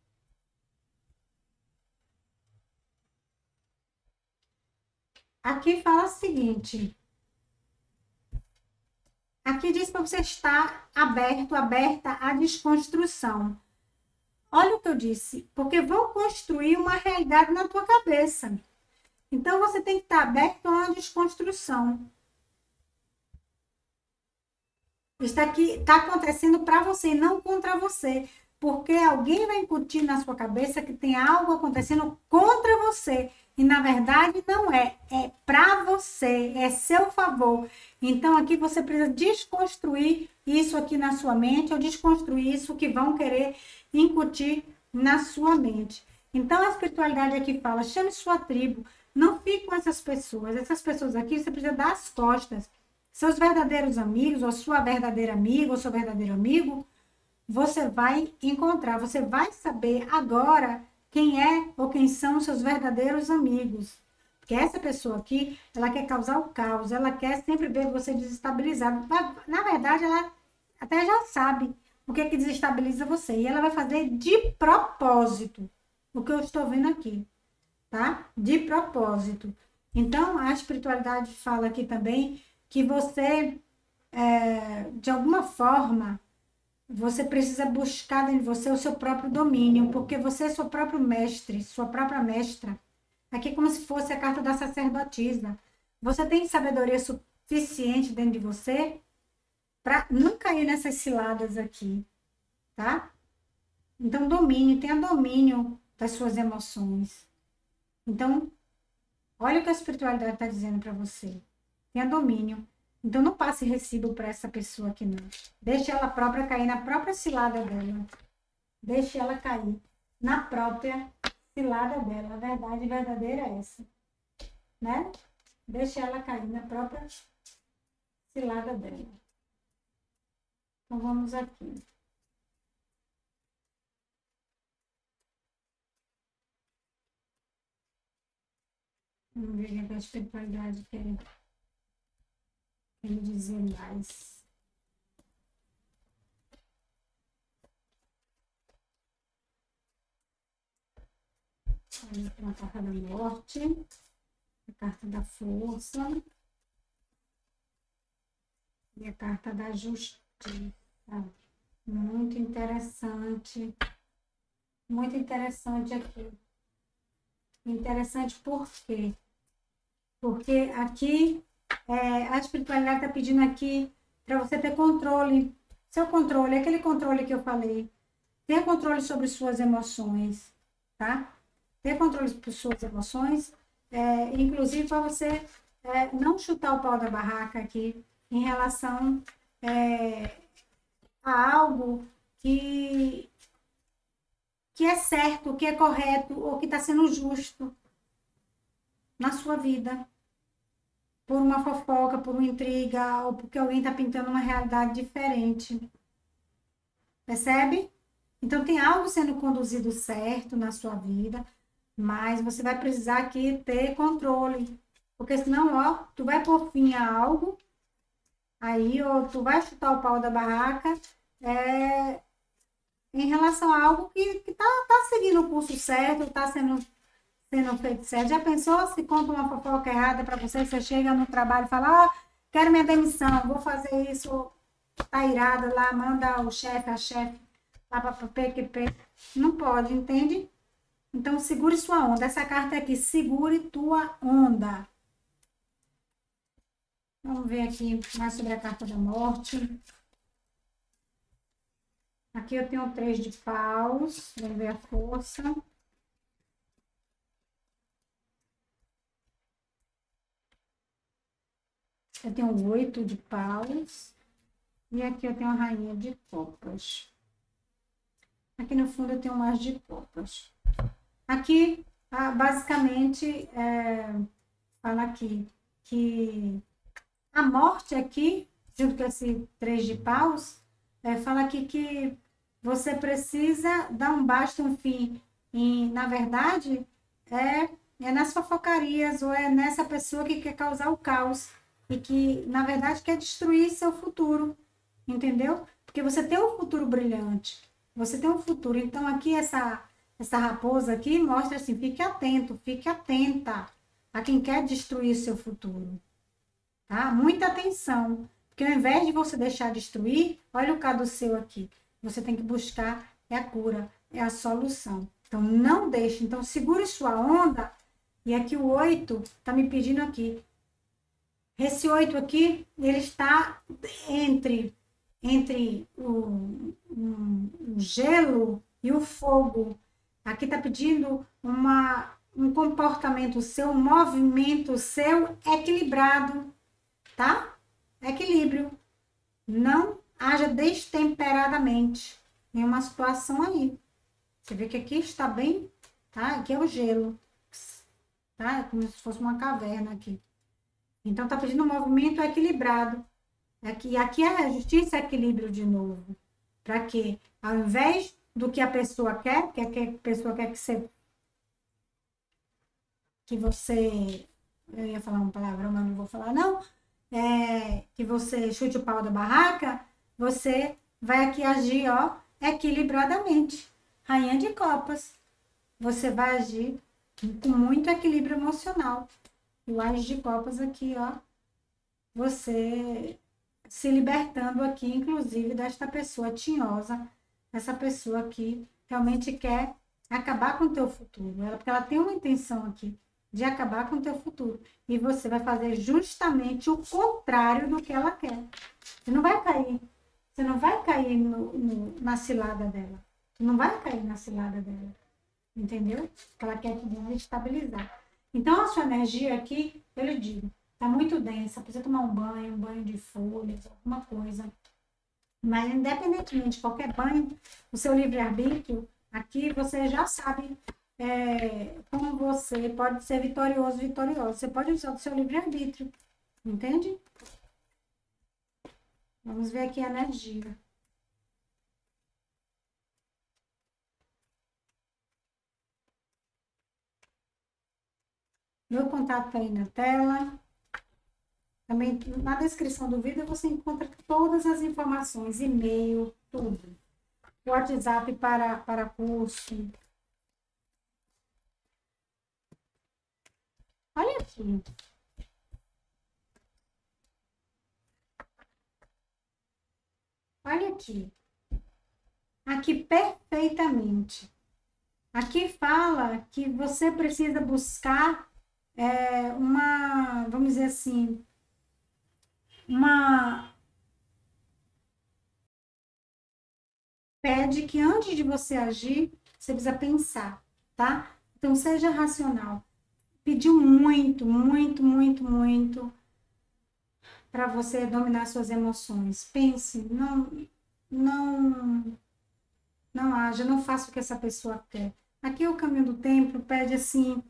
Aqui fala o seguinte. Aqui diz para você estar aberto, aberta à desconstrução. Olha o que eu disse, porque vão construir uma realidade na tua cabeça. Então você tem que estar aberto uma desconstrução. Isso aqui está acontecendo para você, não contra você. Porque alguém vai incutir na sua cabeça que tem algo acontecendo contra você. E na verdade não é. É para você, é seu favor. Então aqui você precisa desconstruir isso aqui na sua mente, ou desconstruir isso que vão querer incutir na sua mente. Então a espiritualidade aqui fala: chame sua tribo, não fique com essas pessoas. Essas pessoas aqui você precisa dar as costas. Seus verdadeiros amigos, ou sua verdadeira amiga, ou seu verdadeiro amigo, você vai encontrar, você vai saber agora quem é ou quem são seus verdadeiros amigos. Porque essa pessoa aqui, ela quer causar o caos, ela quer sempre ver você desestabilizado. Na verdade, ela até já sabe o que é que desestabiliza você. E ela vai fazer de propósito o que eu estou vendo aqui tá? De propósito. Então, a espiritualidade fala aqui também que você, é, de alguma forma, você precisa buscar de você o seu próprio domínio, porque você é seu próprio mestre, sua própria mestra. Aqui é como se fosse a carta da sacerdotisa. Você tem sabedoria suficiente dentro de você para não cair nessas ciladas aqui, tá? Então, domínio, tenha domínio das suas emoções. Então, olha o que a espiritualidade está dizendo para você. Tenha domínio. Então, não passe recibo para essa pessoa aqui, não. Deixe ela própria cair na própria cilada dela. Deixe ela cair na própria cilada dela. A verdade verdadeira é essa. Né? Deixe ela cair na própria cilada dela. Então, vamos aqui. Vamos ver que a espiritualidade quer, quer dizer mais. A carta da morte, a carta da força e a carta da justiça. Muito interessante. Muito interessante aqui. Interessante por quê? Porque aqui, é, a espiritualidade está pedindo aqui para você ter controle. Seu controle, aquele controle que eu falei. Ter controle sobre suas emoções, tá? Ter controle sobre suas emoções, é, inclusive para você é, não chutar o pau da barraca aqui em relação é, a algo que, que é certo, que é correto ou que está sendo justo na sua vida por uma fofoca, por uma intriga, ou porque alguém está pintando uma realidade diferente. Percebe? Então tem algo sendo conduzido certo na sua vida, mas você vai precisar aqui ter controle. Porque senão, ó, tu vai por fim a algo, aí, ou tu vai chutar o pau da barraca, é, em relação a algo que, está tá seguindo o curso certo, está sendo sendo feito certo. Já pensou se conta uma fofoca errada para você, você chega no trabalho e fala, ó, oh, quero minha demissão, vou fazer isso, tá irada lá, manda o chefe, a chefe lá para PQP. Não pode, entende? Então, segure sua onda. Essa carta aqui, segure tua onda. Vamos ver aqui mais sobre a carta da morte. Aqui eu tenho três de paus. Vamos ver a força. Eu tenho oito de paus. E aqui eu tenho a rainha de copas. Aqui no fundo eu tenho mais de copas. Aqui, ah, basicamente, é, fala aqui que a morte aqui, junto com esse três de paus, é, fala aqui que você precisa dar um basta, um fim. E, na verdade, é, é nas fofocarias ou é nessa pessoa que quer causar o caos e que, na verdade, quer destruir seu futuro, entendeu? Porque você tem um futuro brilhante, você tem um futuro. Então, aqui, essa, essa raposa aqui mostra assim, fique atento, fique atenta a quem quer destruir seu futuro, tá? Muita atenção, porque ao invés de você deixar destruir, olha o caso seu aqui, você tem que buscar é a cura, é a solução. Então, não deixe. Então, segure sua onda. E aqui o oito está me pedindo aqui, esse oito aqui, ele está entre, entre o, o, o gelo e o fogo. Aqui está pedindo uma, um comportamento seu, um movimento seu equilibrado, tá? Equilíbrio. Não haja destemperadamente em uma situação aí. Você vê que aqui está bem, tá? Aqui é o gelo, tá? É como se fosse uma caverna aqui. Então, está pedindo um movimento equilibrado. Aqui, aqui é a justiça é equilíbrio de novo. Para quê? Ao invés do que a pessoa quer, que, é que a pessoa quer que você. Que você. Eu ia falar uma palavra, mas não vou falar, não. É, que você chute o pau da barraca, você vai aqui agir, ó, equilibradamente. Rainha de copas. Você vai agir com muito equilíbrio emocional. O Ás de Copas aqui, ó, você se libertando aqui, inclusive, desta pessoa tinhosa, essa pessoa que realmente quer acabar com o teu futuro. Ela, porque ela tem uma intenção aqui de acabar com o teu futuro. E você vai fazer justamente o contrário do que ela quer. Você não vai cair. Você não vai cair no, no, na cilada dela. Você não vai cair na cilada dela. Entendeu? Ela quer te desestabilizar. Então, a sua energia aqui, eu lhe digo, está muito densa, precisa tomar um banho, um banho de folhas, alguma coisa. Mas, independentemente de qualquer banho, o seu livre-arbítrio, aqui você já sabe é, como você pode ser vitorioso, vitorioso. Você pode usar o seu livre-arbítrio, entende? Vamos ver aqui a energia. Meu contato tá aí na tela. Também na descrição do vídeo você encontra todas as informações, e-mail, tudo. WhatsApp para, para curso. Olha aqui. Olha aqui. Aqui perfeitamente. Aqui fala que você precisa buscar é, uma, vamos dizer assim, uma. Pede que antes de você agir, você precisa pensar, tá? Então, seja racional. Pediu muito, muito, muito, muito para você dominar suas emoções. Pense, não, não, não haja, não faça o que essa pessoa quer. Aqui o caminho do templo pede assim,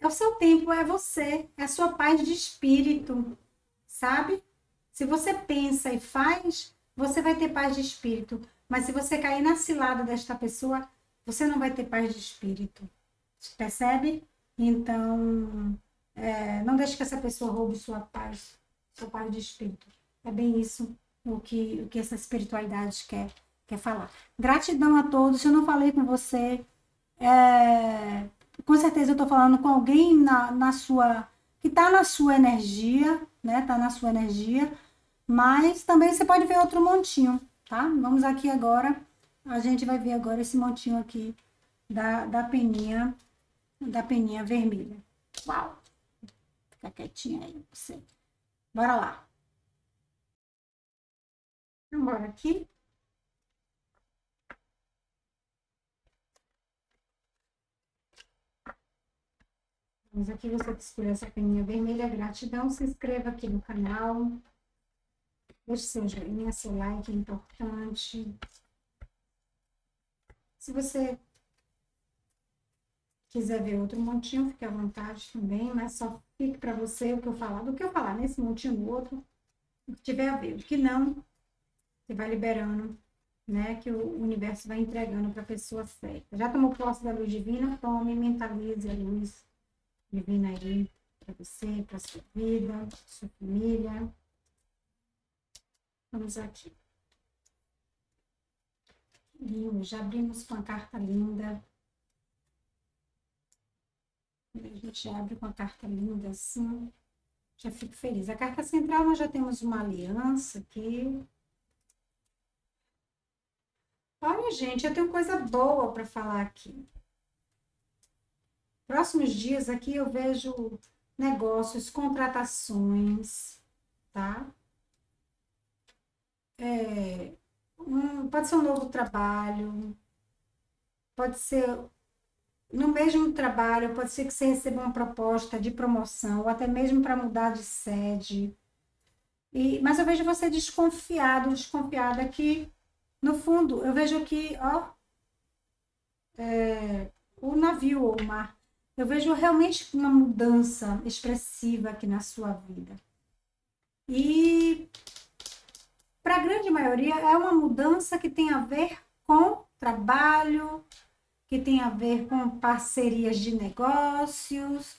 é o seu tempo, é você, é a sua paz de espírito, sabe? Se você pensa e faz, você vai ter paz de espírito. Mas se você cair na cilada desta pessoa, você não vai ter paz de espírito. Percebe? Então, é, não deixe que essa pessoa roube sua paz, sua paz de espírito. É bem isso o que, o que essa espiritualidade quer, quer falar. Gratidão a todos. Eu não falei com você, é, com certeza eu estou falando com alguém na, na sua que está na sua energia, né? Está na sua energia, mas também você pode ver outro montinho, tá? Vamos aqui agora, a gente vai ver agora esse montinho aqui da, da peninha, da peninha vermelha. Uau! Fica quietinha aí você. Bora lá. Bora aqui. Mas aqui você escolheu essa peninha vermelha, gratidão. Se inscreva aqui no canal. Deixe seu joinha, seu like, é importante. Se você quiser ver outro montinho, fique à vontade também, mas só fique para você o que eu falar. Do que eu falar nesse montinho no outro, o que tiver a ver. O que não, você vai liberando, né? Que o universo vai entregando para a pessoa certa. Já tomou posse da luz divina? Tome, mentalize a luz divina aí para você, para sua vida, sua família. Vamos aqui. Lindo, já abrimos com a carta linda. A gente abre com a carta linda assim, já fico feliz. A carta central nós já temos uma aliança aqui. Olha, gente, eu tenho coisa boa para falar aqui. Próximos dias aqui eu vejo negócios, contratações, tá? É, um, pode ser um novo trabalho, pode ser no mesmo trabalho, pode ser que você receba uma proposta de promoção, ou até mesmo para mudar de sede. E, mas eu vejo você desconfiado, desconfiada que, no fundo, eu vejo aqui, ó, é, o navio ou o mar eu vejo realmente uma mudança expressiva aqui na sua vida. E para a grande maioria é uma mudança que tem a ver com trabalho, que tem a ver com parcerias de negócios.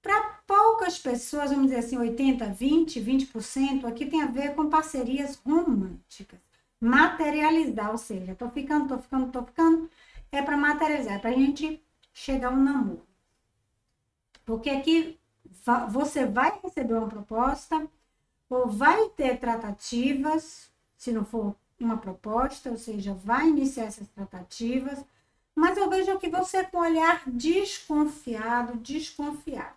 Para poucas pessoas, vamos dizer assim, 80, 20, 20%, aqui tem a ver com parcerias românticas. Materializar, ou seja, tô ficando, tô ficando, tô ficando, é para materializar, é para a gente chegar a um namoro. Porque aqui você vai receber uma proposta ou vai ter tratativas, se não for uma proposta, ou seja, vai iniciar essas tratativas, mas eu vejo que você com olhar desconfiado, desconfiado.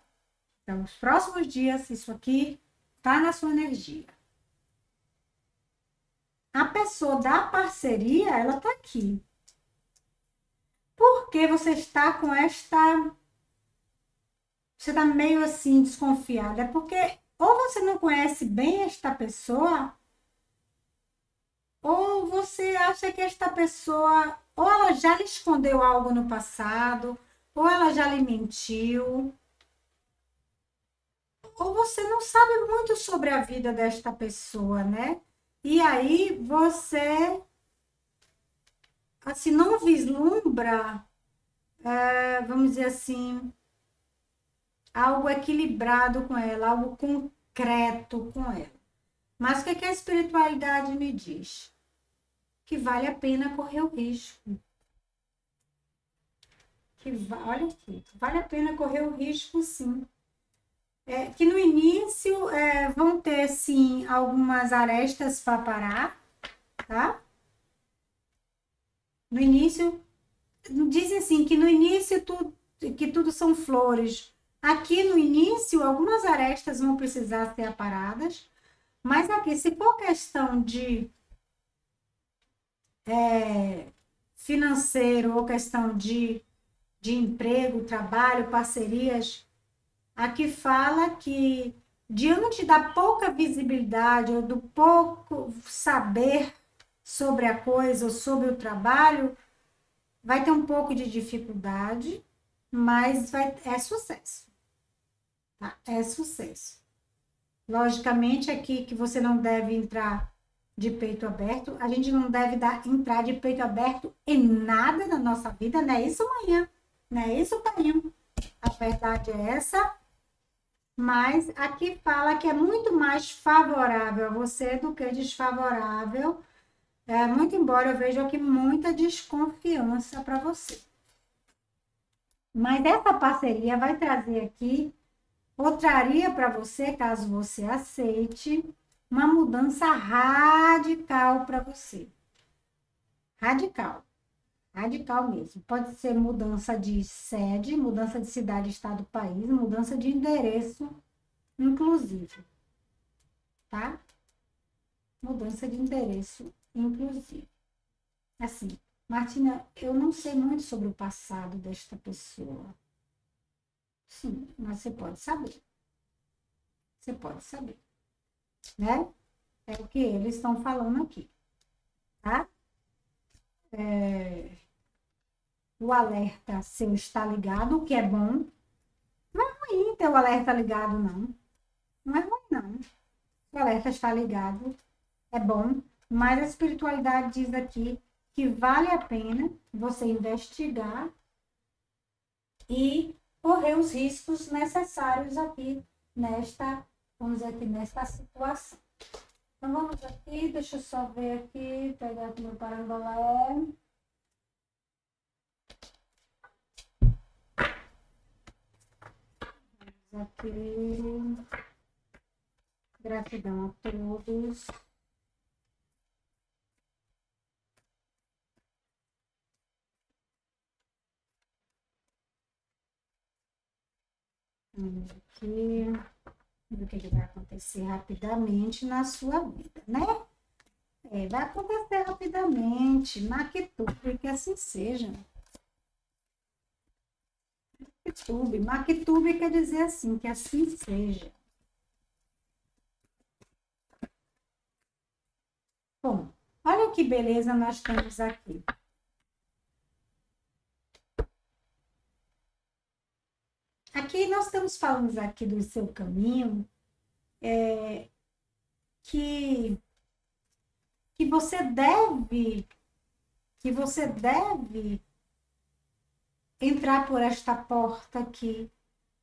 Então, nos próximos dias, isso aqui tá na sua energia. A pessoa da parceria, ela tá aqui. Por que você está com esta você está meio assim desconfiada, é porque ou você não conhece bem esta pessoa, ou você acha que esta pessoa, ou ela já lhe escondeu algo no passado, ou ela já lhe mentiu, ou você não sabe muito sobre a vida desta pessoa, né? E aí você assim não vislumbra, é, vamos dizer assim, algo equilibrado com ela, algo concreto com ela. Mas o que, que a espiritualidade me diz? Que vale a pena correr o risco. Que, olha aqui, vale a pena correr o risco sim. É, que no início é, vão ter sim algumas arestas para parar, tá? No início, dizem assim que no início tu, que tudo são flores. Aqui no início, algumas arestas vão precisar ser aparadas, mas aqui, se for questão de é, financeiro ou questão de, de emprego, trabalho, parcerias, aqui fala que diante da pouca visibilidade ou do pouco saber sobre a coisa ou sobre o trabalho, vai ter um pouco de dificuldade, mas vai, é sucesso. Tá? É sucesso. Logicamente, aqui que você não deve entrar de peito aberto, a gente não deve dar, entrar de peito aberto em nada na nossa vida, não é isso, manhã? Não é isso, pai? A verdade é essa. Mas aqui fala que é muito mais favorável a você do que desfavorável. É, muito embora eu veja aqui muita desconfiança para você. Mas essa parceria vai trazer aqui ou traria para você, caso você aceite, uma mudança radical para você. Radical. Radical mesmo. Pode ser mudança de sede, mudança de cidade, estado, país, mudança de endereço, inclusive. Tá? Mudança de endereço, inclusive. Assim, Martina, eu não sei muito sobre o passado desta pessoa. Sim, mas você pode saber. Você pode saber. Né? É o que eles estão falando aqui. Tá? É... O alerta seu está ligado, o que é bom. Não é ruim ter o alerta ligado, não. Não é ruim, não. O alerta está ligado, é bom, mas a espiritualidade diz aqui que vale a pena você investigar e correr os riscos necessários aqui nesta, vamos dizer aqui, nesta situação. Então vamos aqui, deixa eu só ver aqui, pegar aqui meu parangolé. Vamos aqui. Gratidão a todos. Aqui, o que, vai acontecer rapidamente na sua vida, né? É, vai acontecer rapidamente, Mactube, que assim seja. Mactube, Mactube quer dizer assim, que assim seja. Bom, olha que beleza nós temos aqui. Aqui nós estamos falando aqui do seu caminho, é, que, que você deve, que você deve entrar por esta porta aqui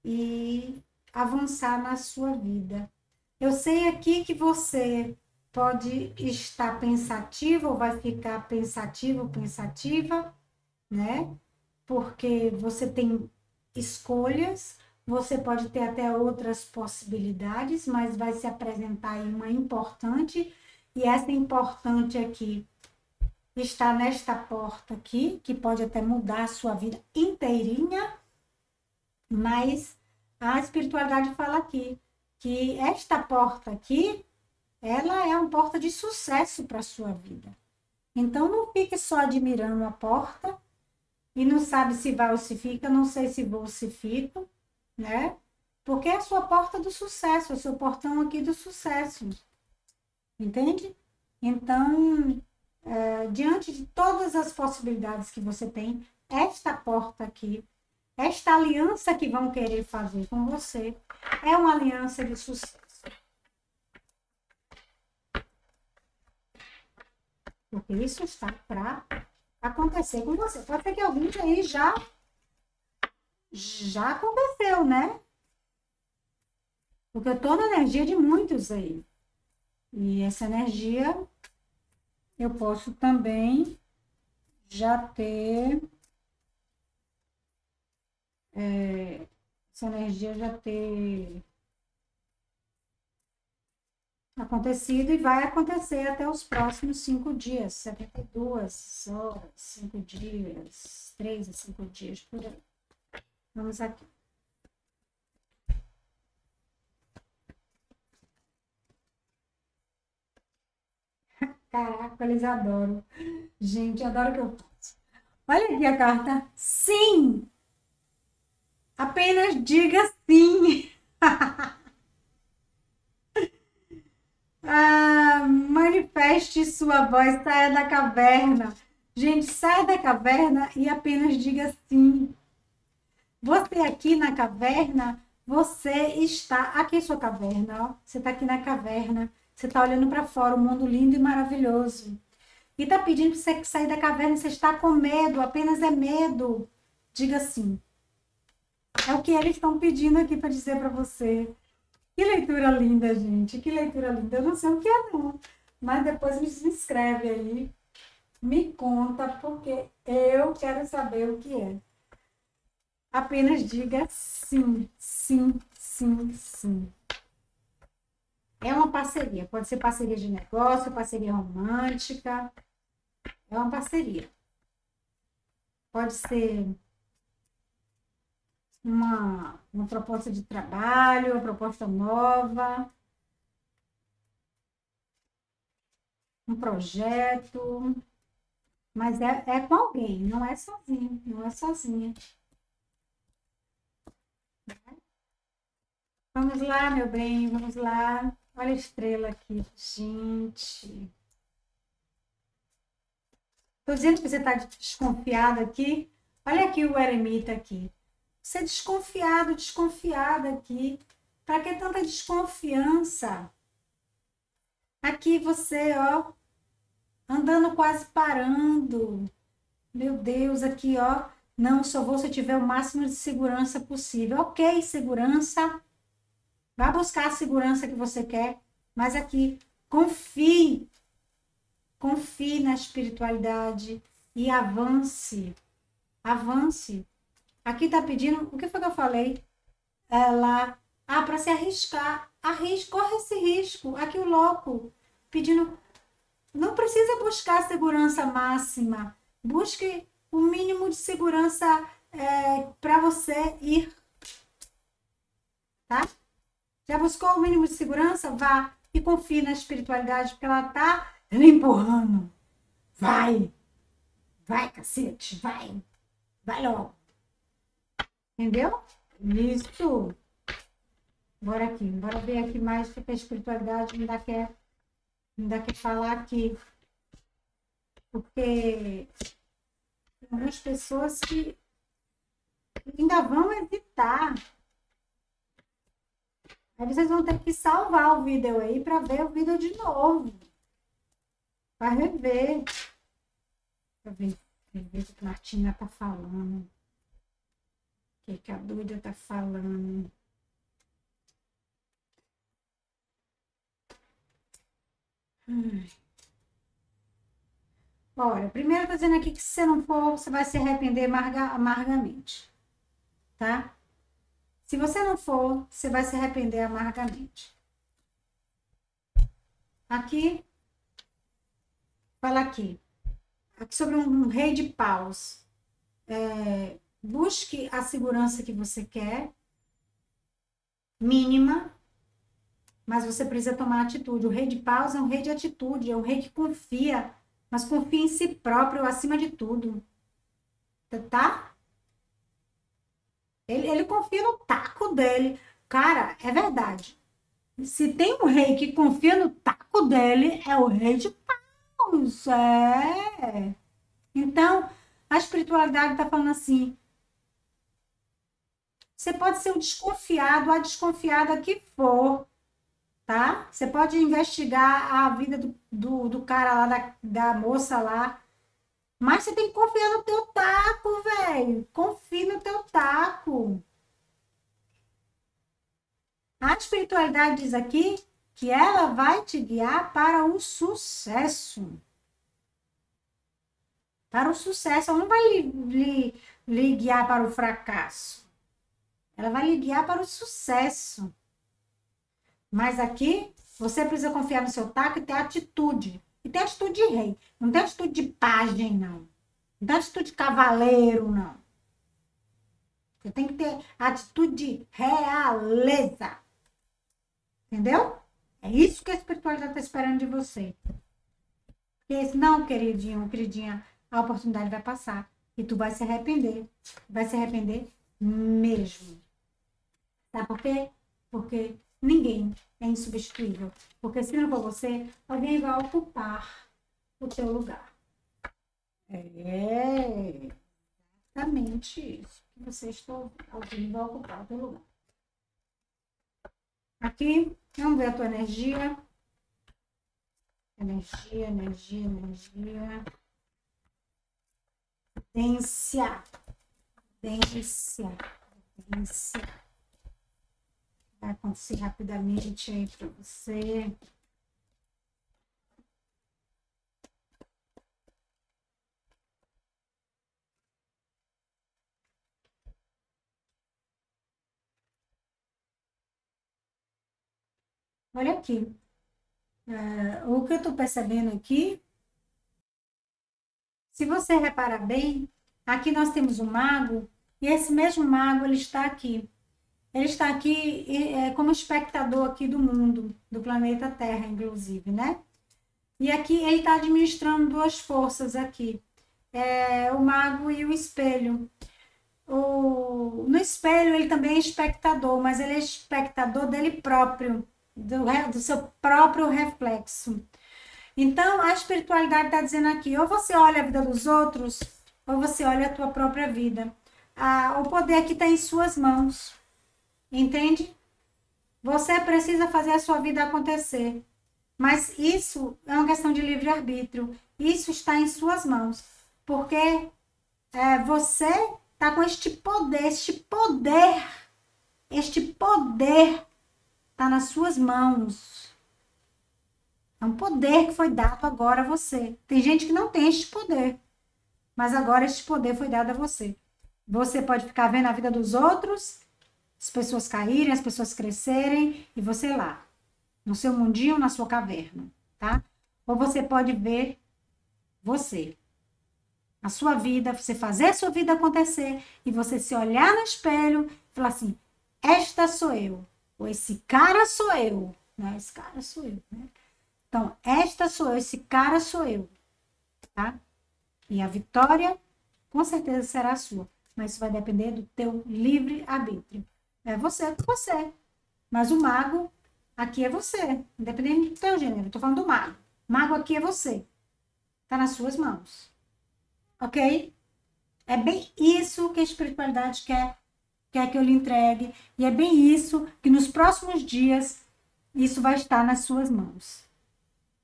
e avançar na sua vida. Eu sei aqui que você pode estar pensativo ou vai ficar pensativo, pensativa, né? Porque você tem escolhas, você pode ter até outras possibilidades, mas vai se apresentar aí uma importante, e essa importante aqui está nesta porta aqui, que pode até mudar a sua vida inteirinha, mas a espiritualidade fala aqui que esta porta aqui, ela é uma porta de sucesso para a sua vida. Então não fique só admirando a porta, e não sabe se vai ou se fica, não sei se vou ou se fico, né? Porque é a sua porta do sucesso, é o seu portão aqui do sucesso. Entende? Então, é, diante de todas as possibilidades que você tem, esta porta aqui, esta aliança que vão querer fazer com você, é uma aliança de sucesso. Porque isso está para acontecer com você. Pode ser que alguns aí já já aconteceu, né? Porque eu tô na energia de muitos aí. E essa energia eu posso também já ter é, essa energia já ter acontecido e vai acontecer até os próximos cinco dias, 72 horas, cinco dias, três a cinco dias por aí. Vamos aqui. Caraca, eles adoram. Gente, adoro que eu faço. Olha aqui a carta. Sim! Apenas diga sim. ah, manifeste sua voz, saia da caverna. Gente, saia da caverna e apenas diga sim. Você aqui na caverna, você está. Aqui é sua caverna, ó. Você está aqui na caverna. Você está olhando para fora, um mundo lindo e maravilhoso. E está pedindo para você sair da caverna. Você está com medo, apenas é medo. Diga sim. É o que eles estão pedindo aqui para dizer para você. Que leitura linda, gente. Que leitura linda. Eu não sei o que é, não. Mas depois me escreve aí. Me conta, porque eu quero saber o que é. Apenas diga sim, sim, sim, sim. É uma parceria. Pode ser parceria de negócio, parceria romântica. É uma parceria. Pode ser uma, uma proposta de trabalho, uma proposta nova, um projeto, mas é, é com alguém, não é sozinho, não é sozinha. Vamos lá, meu bem, vamos lá. Olha a estrela aqui, gente. Estou dizendo que você está desconfiado aqui. Olha aqui o eremita aqui ser desconfiado, desconfiada aqui. Para que tanta desconfiança? Aqui você, ó, andando quase parando. Meu Deus, aqui, ó. Não, só vou se tiver o máximo de segurança possível. Ok, segurança. Vá buscar a segurança que você quer. Mas aqui, confie. Confie na espiritualidade e avance. Avance. Aqui está pedindo, o que foi que eu falei? Ela, ah, para se arriscar, arrisca, corre esse risco. Aqui o louco pedindo, não precisa buscar segurança máxima, busque o mínimo de segurança é, para você ir. Tá? Já buscou o mínimo de segurança? Vá e confie na espiritualidade, porque ela tá empurrando. Vai! Vai, cacete, vai! Vai logo! Entendeu? Isso. Bora aqui, bora ver aqui mais o que a espiritualidade ainda quer, ainda quer falar aqui. Porque tem algumas pessoas que ainda vão hesitar. Aí vocês vão ter que salvar o vídeo aí para ver o vídeo de novo. Para rever. Para ver, ver o que a Martina tá falando que, que a doida tá falando? Olha, primeiro tá dizendo aqui que se você não for, você vai se arrepender amarga, amargamente. Tá? Se você não for, você vai se arrepender amargamente. Aqui, fala aqui. Aqui sobre um, um rei de paus. É, busque a segurança que você quer, mínima, mas você precisa tomar atitude. O rei de paus é um rei de atitude, é um rei que confia, mas confia em si próprio acima de tudo. Tá? Ele, ele confia no taco dele. Cara, é verdade. Se tem um rei que confia no taco dele, é o rei de paus. É. Então, a espiritualidade está falando assim: você pode ser o desconfiado, a desconfiada que for. tá? Você pode investigar a vida do, do, do cara lá, da, da moça lá, mas você tem que confiar no teu taco, velho. Confie no teu taco. A espiritualidade diz aqui que ela vai te guiar para o sucesso. Para o sucesso. Ela não vai lhe, lhe, lhe guiar para o fracasso. Ela vai lhe guiar para o sucesso. Mas aqui, você precisa confiar no seu taco e ter atitude. E ter atitude de rei. Não tem atitude de pajem, não. Não tem atitude de cavaleiro, não. Você tem que ter atitude de realeza. Entendeu? É isso que a espiritualidade está esperando de você. Porque não, queridinho, queridinha, a oportunidade vai passar. E tu vai se arrepender. Vai se arrepender mesmo. Sabe por quê? Porque ninguém é insubstituível. Porque se não for você, alguém vai ocupar o teu lugar. É exatamente isso que você está ouvindo. Alguém vai ocupar o teu lugar. Aqui, vamos ver a tua energia. Energia, energia, energia. Potência. Potência. Potência. Vai acontecer rapidamente aí para você. Olha aqui. É, o que eu estou percebendo aqui, se você reparar bem, aqui nós temos um mago, e esse mesmo mago, ele está aqui. Ele está aqui é, como espectador aqui do mundo, do planeta Terra, inclusive, né? E aqui ele está administrando duas forças aqui. É, o mago e o espelho. O, no espelho ele também é espectador, mas ele é espectador dele próprio do, do seu próprio reflexo. Então, a espiritualidade está dizendo aqui: ou você olha a vida dos outros, ou você olha a tua própria vida. Ah, o poder aqui está em suas mãos. Entende? Você precisa fazer a sua vida acontecer. Mas isso é uma questão de livre-arbítrio. Isso está em suas mãos. Porque é, você está com este poder, este poder, este poder Está nas suas mãos. É um poder que foi dado agora a você. Tem gente que não tem este poder, mas agora este poder foi dado a você. Você pode ficar vendo a vida dos outros, as pessoas caírem, as pessoas crescerem e você lá, no seu mundinho, na sua caverna, tá? Ou você pode ver você, a sua vida, você fazer a sua vida acontecer e você se olhar no espelho e falar assim: esta sou eu ou esse cara sou eu, né? Esse cara sou eu, né? Então, esta sou eu, esse cara sou eu, tá? E a vitória, com certeza, será sua. Mas isso vai depender do teu livre arbítrio. É você com você. Mas o mago aqui é você, independente do teu gênero. Eu tô falando do mago. Mago aqui é você. Tá nas suas mãos. Ok? É bem isso que a espiritualidade quer quer que eu lhe entregue. E é bem isso que nos próximos dias isso vai estar nas suas mãos.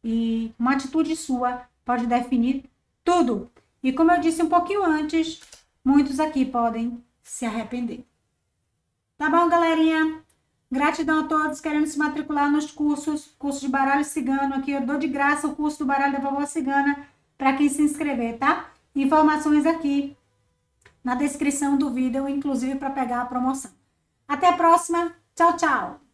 E uma atitude sua pode definir tudo. E como eu disse um pouquinho antes, muitos aqui podem se arrepender. Tá bom, galerinha? Gratidão a todos querendo se matricular nos cursos, curso de baralho cigano. Aqui eu dou de graça o curso do baralho da vovó cigana para quem se inscrever, tá? Informações aqui na descrição do vídeo, inclusive para pegar a promoção. Até a próxima. Tchau, tchau.